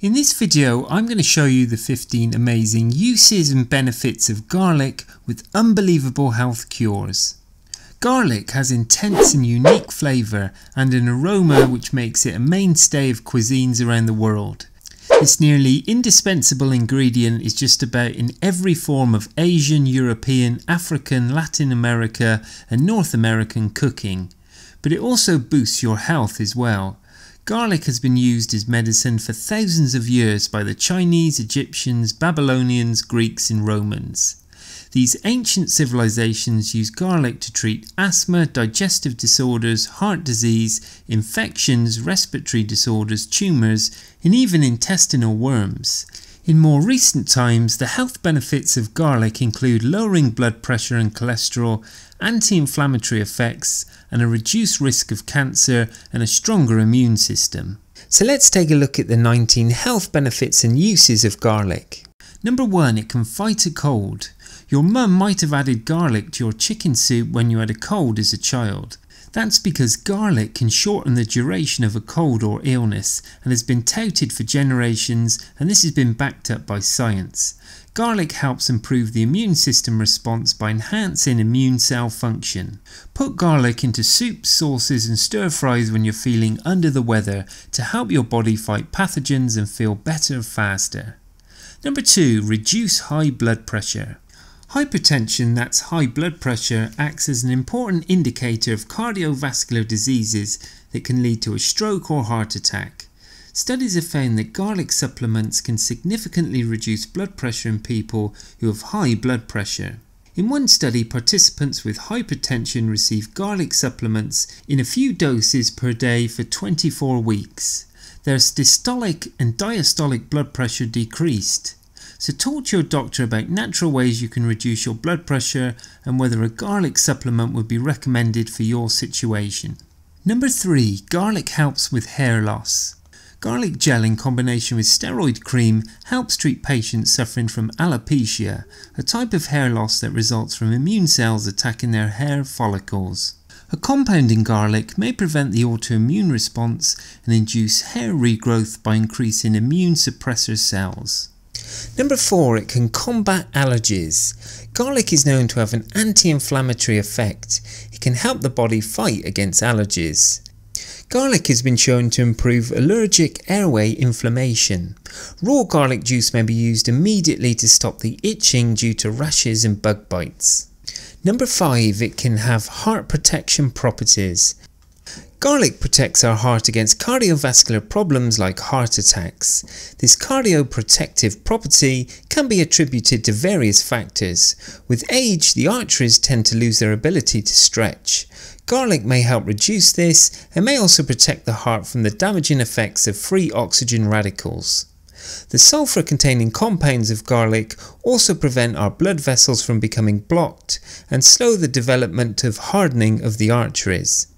In this video I'm going to show you the 15 amazing uses and benefits of garlic with unbelievable health cures. Garlic has intense and unique flavour and an aroma which makes it a mainstay of cuisines around the world. This nearly indispensable ingredient is just about in every form of Asian, European, African, Latin America and North American cooking, but it also boosts your health as well. Garlic has been used as medicine for thousands of years by the Chinese, Egyptians, Babylonians, Greeks and Romans. These ancient civilizations used garlic to treat asthma, digestive disorders, heart disease, infections, respiratory disorders, tumours and even intestinal worms. In more recent times, the health benefits of garlic include lowering blood pressure and cholesterol, anti-inflammatory effects, and a reduced risk of cancer and a stronger immune system. So let's take a look at the 19 health benefits and uses of garlic. Number 1. It can fight a cold. Your mum might have added garlic to your chicken soup when you had a cold as a child. That's because garlic can shorten the duration of a cold or illness and has been touted for generations and this has been backed up by science. Garlic helps improve the immune system response by enhancing immune cell function. Put garlic into soups, sauces and stir fries when you're feeling under the weather to help your body fight pathogens and feel better faster. Number 2. Reduce high blood pressure. Hypertension, that's high blood pressure, acts as an important indicator of cardiovascular diseases that can lead to a stroke or heart attack. Studies have found that garlic supplements can significantly reduce blood pressure in people who have high blood pressure. In one study, participants with hypertension received garlic supplements in a few doses per day for 24 weeks. Their systolic and diastolic blood pressure decreased. So talk to your doctor about natural ways you can reduce your blood pressure and whether a garlic supplement would be recommended for your situation. Number 3. Garlic helps with hair loss. Garlic gel in combination with steroid cream helps treat patients suffering from alopecia, a type of hair loss that results from immune cells attacking their hair follicles. A compound in garlic may prevent the autoimmune response and induce hair regrowth by increasing immune suppressor cells. Number 4. It can combat allergies. Garlic is known to have an anti-inflammatory effect. It can help the body fight against allergies. Garlic has been shown to improve allergic airway inflammation. Raw garlic juice may be used immediately to stop the itching due to rashes and bug bites. Number 5. It can have heart protection properties. Garlic protects our heart against cardiovascular problems like heart attacks. This cardioprotective property can be attributed to various factors. With age, the arteries tend to lose their ability to stretch. Garlic may help reduce this and may also protect the heart from the damaging effects of free oxygen radicals. The sulfur containing compounds of garlic also prevent our blood vessels from becoming blocked and slow the development of hardening of the arteries.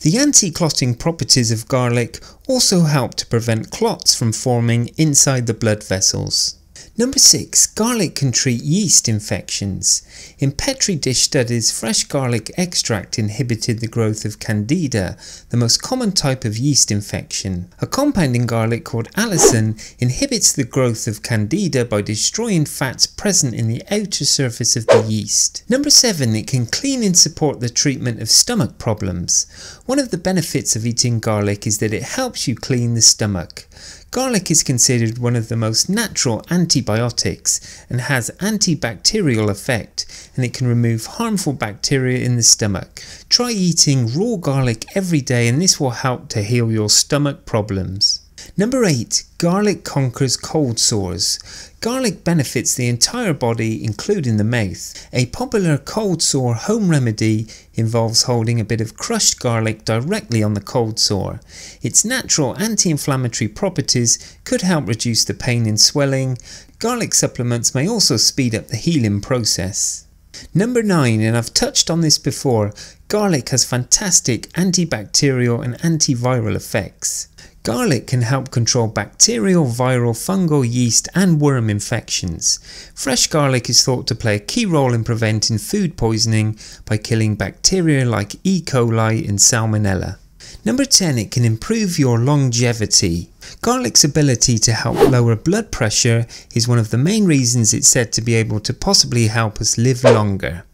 The anti-clotting properties of garlic also help to prevent clots from forming inside the blood vessels. Number 6. Garlic can treat yeast infections. In petri dish studies, fresh garlic extract inhibited the growth of candida, the most common type of yeast infection. A compound in garlic called allicin inhibits the growth of candida by destroying fats present in the outer surface of the yeast. Number 7. It can clean and support the treatment of stomach problems. One of the benefits of eating garlic is that it helps you clean the stomach. Garlic is considered one of the most natural antibiotics and has antibacterial effect and it can remove harmful bacteria in the stomach. Try eating raw garlic every day and this will help to heal your stomach problems. Number 8. Garlic conquers cold sores. Garlic benefits the entire body including the mouth. A popular cold sore home remedy involves holding a bit of crushed garlic directly on the cold sore. Its natural anti-inflammatory properties could help reduce the pain and swelling. Garlic supplements may also speed up the healing process. Number 9, and I've touched on this before, garlic has fantastic antibacterial and antiviral effects. Garlic can help control bacterial, viral, fungal, yeast and worm infections. Fresh garlic is thought to play a key role in preventing food poisoning by killing bacteria like E. coli and Salmonella. Number 10, it can improve your longevity. Garlic's ability to help lower blood pressure is one of the main reasons it's said to be able to possibly help us live longer.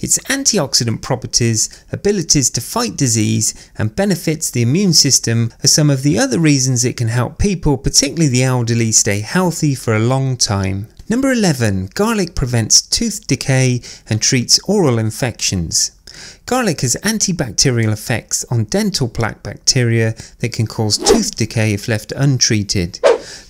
Its antioxidant properties, abilities to fight disease, and benefits the immune system are some of the other reasons it can help people, particularly the elderly, stay healthy for a long time. Number 11. Garlic prevents tooth decay and treats oral infections. Garlic has antibacterial effects on dental plaque bacteria that can cause tooth decay if left untreated.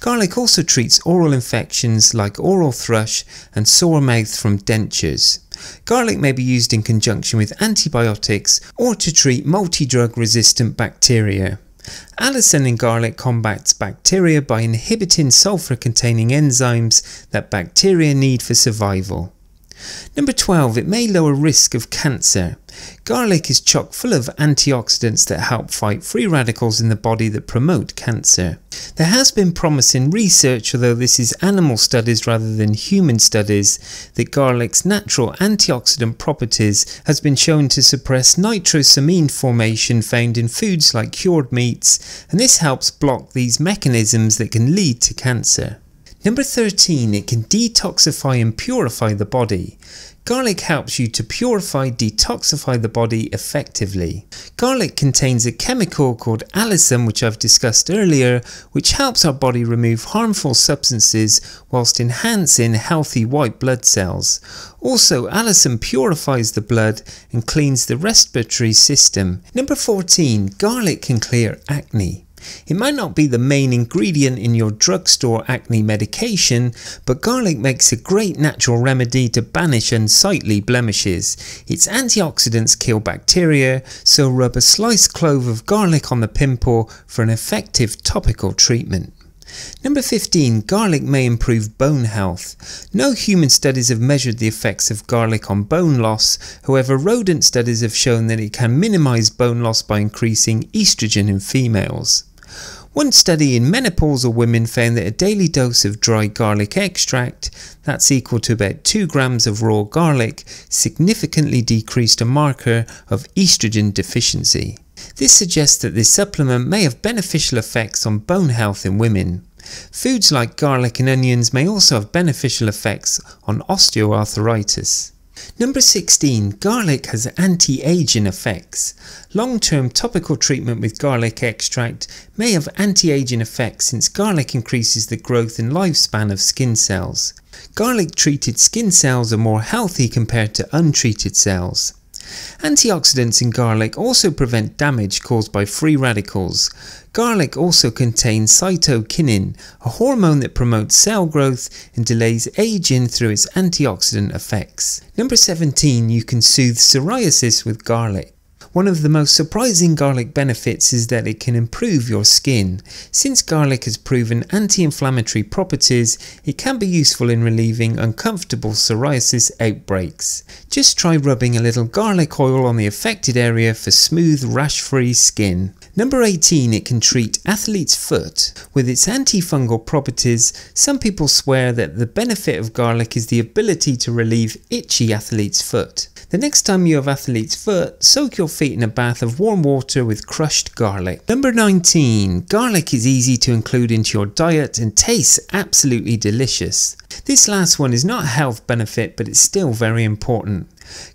Garlic also treats oral infections like oral thrush and sore mouth from dentures. Garlic may be used in conjunction with antibiotics or to treat multi-drug resistant bacteria. Allicin in garlic combats bacteria by inhibiting sulfur containing enzymes that bacteria need for survival. Number 12. It may lower risk of cancer. Garlic is chock full of antioxidants that help fight free radicals in the body that promote cancer. There has been promising research, although this is animal studies rather than human studies, that garlic's natural antioxidant properties has been shown to suppress nitrosamine formation found in foods like cured meats, and this helps block these mechanisms that can lead to cancer. Number 13, it can detoxify and purify the body. Garlic helps you to purify, detoxify the body effectively. Garlic contains a chemical called allicin which I've discussed earlier which helps our body remove harmful substances whilst enhancing healthy white blood cells. Also allicin purifies the blood and cleans the respiratory system. Number 14. Garlic can clear acne. It might not be the main ingredient in your drugstore acne medication, but garlic makes a great natural remedy to banish unsightly blemishes. Its antioxidants kill bacteria, so rub a sliced clove of garlic on the pimple for an effective topical treatment. Number 15. Garlic may improve bone health. No human studies have measured the effects of garlic on bone loss, however rodent studies have shown that it can minimise bone loss by increasing estrogen in females. One study in menopausal women found that a daily dose of dry garlic extract, that's equal to about 2 grams of raw garlic, significantly decreased a marker of estrogen deficiency. This suggests that this supplement may have beneficial effects on bone health in women. Foods like garlic and onions may also have beneficial effects on osteoarthritis. Number 16. Garlic has anti-aging effects. Long-term topical treatment with garlic extract may have anti-aging effects since garlic increases the growth and lifespan of skin cells. Garlic treated skin cells are more healthy compared to untreated cells. Antioxidants in garlic also prevent damage caused by free radicals. Garlic also contains cytokinin, a hormone that promotes cell growth and delays aging through its antioxidant effects. Number 17. You can soothe psoriasis with garlic. One of the most surprising garlic benefits is that it can improve your skin. Since garlic has proven anti-inflammatory properties, it can be useful in relieving uncomfortable psoriasis outbreaks. Just try rubbing a little garlic oil on the affected area for smooth rash-free skin. Number 18, it can treat athlete's foot. With its antifungal properties, some people swear that the benefit of garlic is the ability to relieve itchy athlete's foot. The next time you have athlete's foot, soak your feet in a bath of warm water with crushed garlic. Number 19. Garlic is easy to include into your diet and tastes absolutely delicious. This last one is not a health benefit but it's still very important.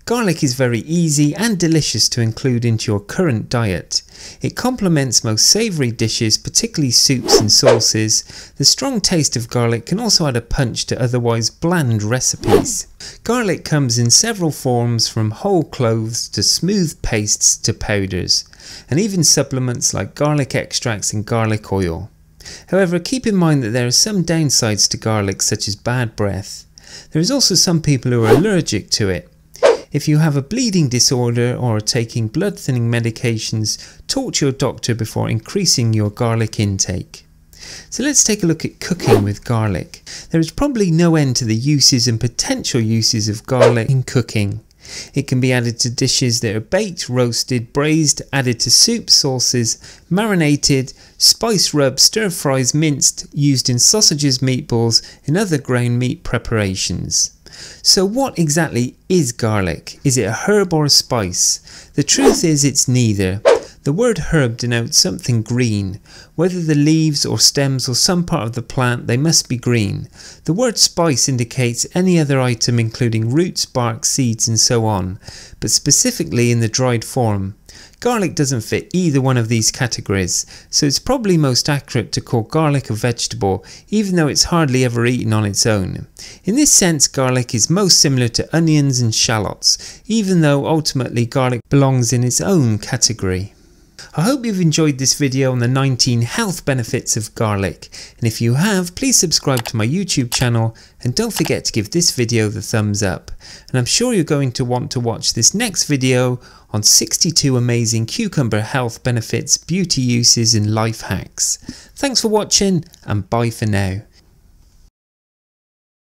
Garlic is very easy and delicious to include into your current diet. It complements most savoury dishes, particularly soups and sauces. The strong taste of garlic can also add a punch to otherwise bland recipes. Garlic comes in several forms from whole cloves to smooth pastes to powders, and even supplements like garlic extracts and garlic oil. However, keep in mind that there are some downsides to garlic such as bad breath. There is also some people who are allergic to it. If you have a bleeding disorder or are taking blood thinning medications, talk to your doctor before increasing your garlic intake. So let's take a look at cooking with garlic. There is probably no end to the uses and potential uses of garlic in cooking. It can be added to dishes that are baked, roasted, braised, added to soup, sauces, marinated, spice rubbed, stir fries, minced, used in sausages, meatballs, and other ground meat preparations. So what exactly is garlic? Is it a herb or a spice? The truth is it's neither. The word herb denotes something green. Whether the leaves or stems or some part of the plant, they must be green. The word spice indicates any other item including roots, bark, seeds and so on, but specifically in the dried form. Garlic doesn't fit either one of these categories, so it's probably most accurate to call garlic a vegetable, even though it's hardly ever eaten on its own. In this sense, garlic is most similar to onions and shallots, even though ultimately garlic belongs in its own category. I hope you've enjoyed this video on the 19 health benefits of garlic and if you have please subscribe to my YouTube channel and don't forget to give this video the thumbs up and I'm sure you're going to want to watch this next video on 62 amazing cucumber health benefits, beauty uses and life hacks. Thanks for watching and bye for now.